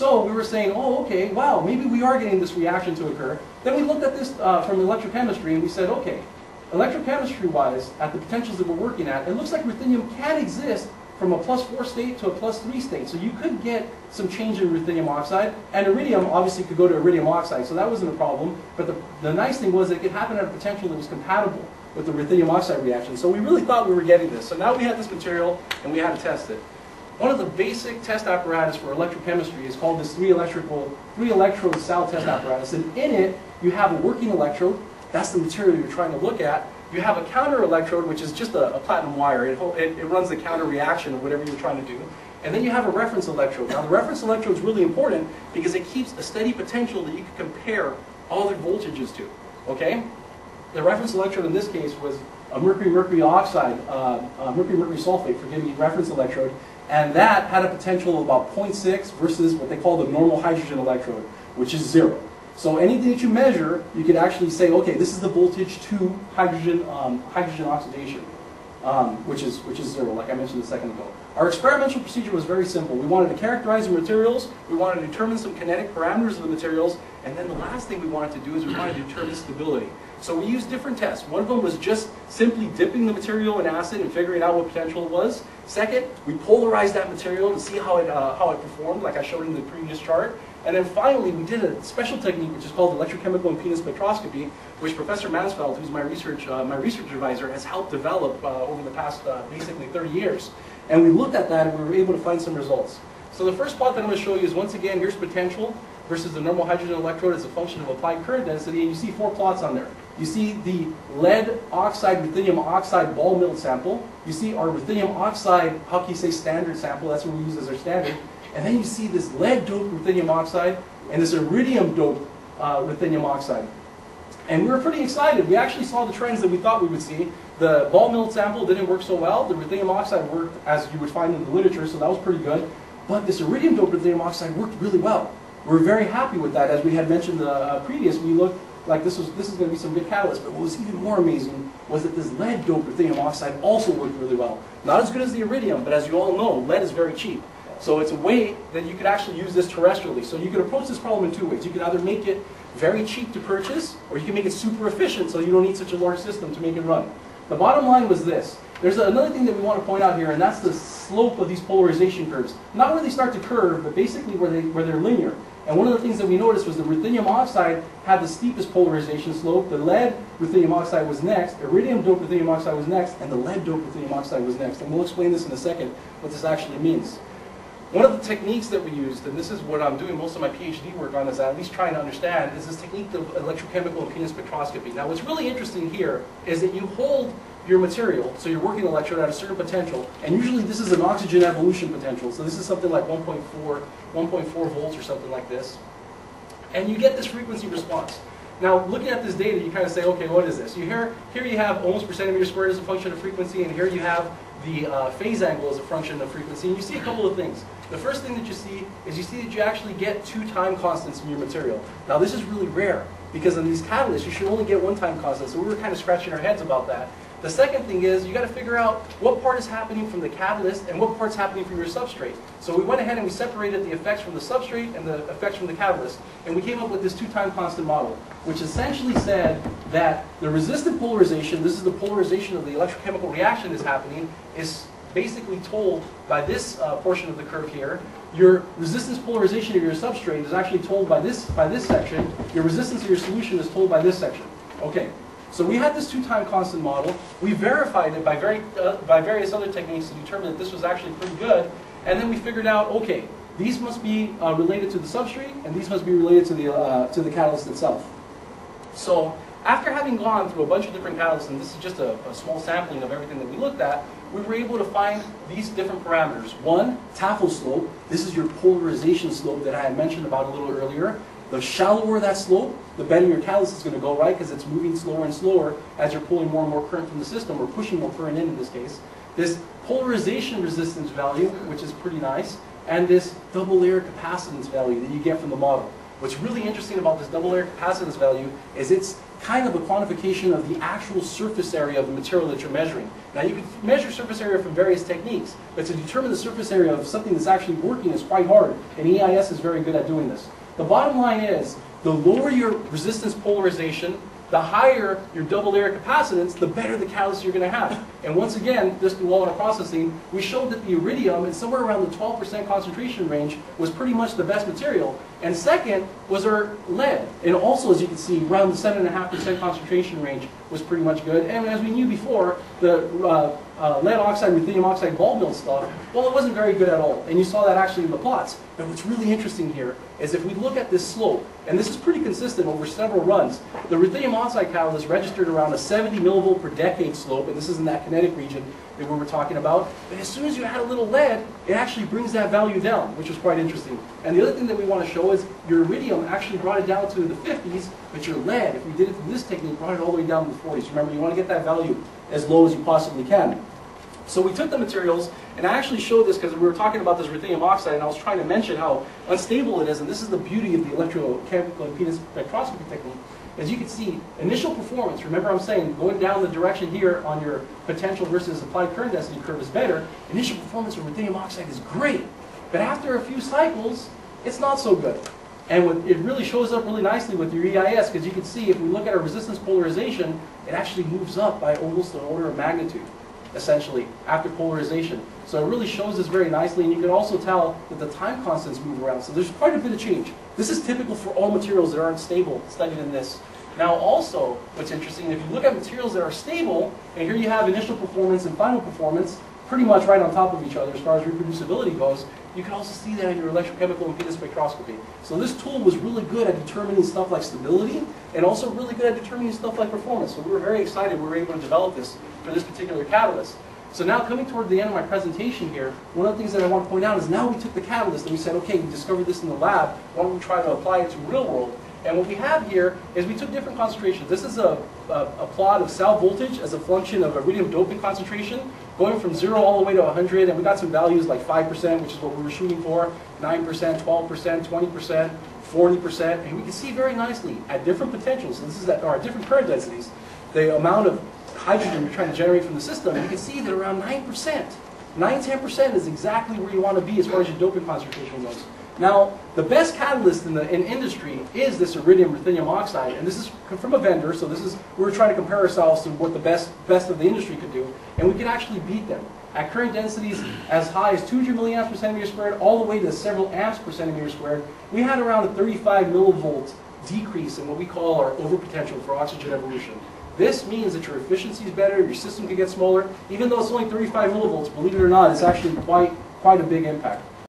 So we were saying, oh, okay, wow, maybe we are getting this reaction to occur. Then we looked at this uh, from electrochemistry and we said, okay, electrochemistry-wise, at the potentials that we're working at, it looks like ruthenium can exist from a plus four state to a plus three state. So you could get some change in ruthenium oxide, and iridium obviously could go to iridium oxide, so that wasn't a problem. But the, the nice thing was it could happen at a potential that was compatible with the ruthenium oxide reaction. So we really thought we were getting this. So now we had this material, and we had to test it. One of the basic test apparatus for electrochemistry is called this three electrical, three electrode cell test apparatus. And in it, you have a working electrode. That's the material you're trying to look at. You have a counter electrode, which is just a, a platinum wire. It, it, it runs the counter reaction of whatever you're trying to do. And then you have a reference electrode. Now the reference electrode is really important because it keeps a steady potential that you can compare all their voltages to. Okay? The reference electrode in this case was a mercury-mercury oxide, uh, uh, mercury-mercury sulfate, forgive me, reference electrode. And that had a potential of about 0.6 versus what they call the normal hydrogen electrode, which is zero. So anything that you measure, you could actually say, okay, this is the voltage to hydrogen, um, hydrogen oxidation, um, which, is, which is zero, like I mentioned a second ago. Our experimental procedure was very simple. We wanted to characterize the materials, we wanted to determine some kinetic parameters of the materials, and then the last thing we wanted to do is we wanted to determine stability. So we used different tests. One of them was just simply dipping the material in acid and figuring out what potential it was. Second, we polarized that material to see how it, uh, how it performed, like I showed in the previous chart. And then finally, we did a special technique, which is called electrochemical impedance spectroscopy, which Professor Mansfeld, who's my research, uh, my research advisor, has helped develop uh, over the past uh, basically 30 years. And we looked at that and we were able to find some results. So the first plot that I'm going to show you is, once again, here's potential versus the normal hydrogen electrode as a function of applied current density, and you see four plots on there. You see the lead oxide, ruthenium oxide ball mill sample. You see our ruthenium oxide, how can you say standard sample, that's what we use as our standard. And then you see this lead-doped ruthenium oxide and this iridium-doped uh, ruthenium oxide. And we were pretty excited. We actually saw the trends that we thought we would see. The ball mill sample didn't work so well. The ruthenium oxide worked as you would find in the literature, so that was pretty good. But this iridium-doped ruthenium oxide worked really well. We are very happy with that. As we had mentioned uh, previous, we looked like this was this is going to be some good catalyst. But what was even more amazing was that this lead doped ruthenium oxide also worked really well. Not as good as the iridium, but as you all know, lead is very cheap. So it's a way that you could actually use this terrestrially. So you could approach this problem in two ways. You could either make it very cheap to purchase, or you can make it super efficient so you don't need such a large system to make it run. The bottom line was this. There's another thing that we want to point out here, and that's the slope of these polarization curves. Not where they start to curve, but basically where, they, where they're linear. And one of the things that we noticed was the ruthenium oxide had the steepest polarization slope. The lead ruthenium oxide was next, iridium doped ruthenium oxide was next, and the lead doped ruthenium oxide was next. And we'll explain this in a second, what this actually means. One of the techniques that we used, and this is what I'm doing most of my PhD work on, is at least trying to understand, is this technique of electrochemical impedance spectroscopy. Now what's really interesting here is that you hold your material, so you're working electrode at a certain potential, and usually this is an oxygen evolution potential, so this is something like 1.4, 1.4 volts or something like this, and you get this frequency response. Now, looking at this data, you kind of say, okay, what is this? You hear, here you have ohms per centimeter squared as a function of frequency, and here you have the uh, phase angle as a function of frequency, and you see a couple of things. The first thing that you see is you see that you actually get two time constants in your material. Now this is really rare, because in these catalysts you should only get one time constant, so we were kind of scratching our heads about that. The second thing is you got to figure out what part is happening from the catalyst and what part's happening from your substrate. So we went ahead and we separated the effects from the substrate and the effects from the catalyst. And we came up with this two-time constant model, which essentially said that the resistant polarization, this is the polarization of the electrochemical reaction that's happening, is basically told by this uh, portion of the curve here. Your resistance polarization of your substrate is actually told by this, by this section. Your resistance of your solution is told by this section. Okay, so we had this two-time constant model. We verified it by, very, uh, by various other techniques to determine that this was actually pretty good. And then we figured out, okay, these must be uh, related to the substrate, and these must be related to the, uh, to the catalyst itself. So after having gone through a bunch of different catalysts, and this is just a, a small sampling of everything that we looked at, we were able to find these different parameters. One, Tafel slope. This is your polarization slope that I had mentioned about a little earlier. The shallower that slope, the better your catalyst is going to go, right? Because it's moving slower and slower as you're pulling more and more current from the system, or pushing more current in in this case. This polarization resistance value, which is pretty nice, and this double layer capacitance value that you get from the model. What's really interesting about this double layer capacitance value is it's kind of a quantification of the actual surface area of the material that you're measuring. Now you can measure surface area from various techniques, but to determine the surface area of something that's actually working is quite hard, and EIS is very good at doing this. The bottom line is, the lower your resistance polarization, the higher your double layer capacitance, the better the catalyst you're going to have. And once again, through all our processing, we showed that the iridium, in somewhere around the 12% concentration range, was pretty much the best material. And second was our lead. And also, as you can see, around the 7.5% concentration range was pretty much good. And as we knew before, the uh, uh, lead oxide, ruthenium oxide ball mill stuff, well, it wasn't very good at all. And you saw that actually in the plots. But what's really interesting here is if we look at this slope, and this is pretty consistent over several runs, the ruthenium oxide catalyst registered around a 70 millivolt per decade slope, and this is in that kinetic region that we were talking about. But as soon as you add a little lead, it actually brings that value down, which was quite interesting. And the other thing that we want to show is your iridium actually brought it down to the 50s, but your lead, if we did it through this technique, brought it all the way down to the 40s. Remember, you want to get that value as low as you possibly can. So we took the materials, and I actually showed this because we were talking about this ruthenium oxide, and I was trying to mention how unstable it is, and this is the beauty of the electrochemical impedance spectroscopy technique. As you can see, initial performance, remember I'm saying going down the direction here on your potential versus applied current density curve is better. Initial performance of ruthenium oxide is great, but after a few cycles, it's not so good. And what, it really shows up really nicely with your EIS, because you can see if we look at our resistance polarization, it actually moves up by almost an order of magnitude essentially, after polarization. So it really shows this very nicely, and you can also tell that the time constants move around. So there's quite a bit of change. This is typical for all materials that aren't stable, studied in this. Now also, what's interesting, if you look at materials that are stable, and here you have initial performance and final performance, pretty much right on top of each other as far as reproducibility goes, you can also see that in your electrochemical impedance spectroscopy. So this tool was really good at determining stuff like stability, and also really good at determining stuff like performance. So we were very excited we were able to develop this for this particular catalyst. So now coming toward the end of my presentation here, one of the things that I want to point out is now we took the catalyst and we said, okay, we discovered this in the lab, why don't we try to apply it to real world? And what we have here is we took different concentrations. This is a, a, a plot of cell voltage as a function of iridium dopant concentration, going from 0 all the way to 100, and we got some values like 5%, which is what we were shooting for, 9%, 12%, 20%, 40%, and we can see very nicely at different potentials, so this is at, or at different current densities, the amount of hydrogen you're trying to generate from the system, you can see that around 9%, 9-10% is exactly where you want to be as far as your doping concentration goes. Now, the best catalyst in the in industry is this iridium ruthenium oxide, and this is from a vendor, so this is we're trying to compare ourselves to what the best best of the industry could do, and we can actually beat them at current densities as high as 200 milliamps per centimeter squared, all the way to several amps per centimeter squared. We had around a 35 millivolt decrease in what we call our overpotential for oxygen evolution. This means that your efficiency is better, your system can get smaller. Even though it's only 35 millivolts, believe it or not, it's actually quite, quite a big impact.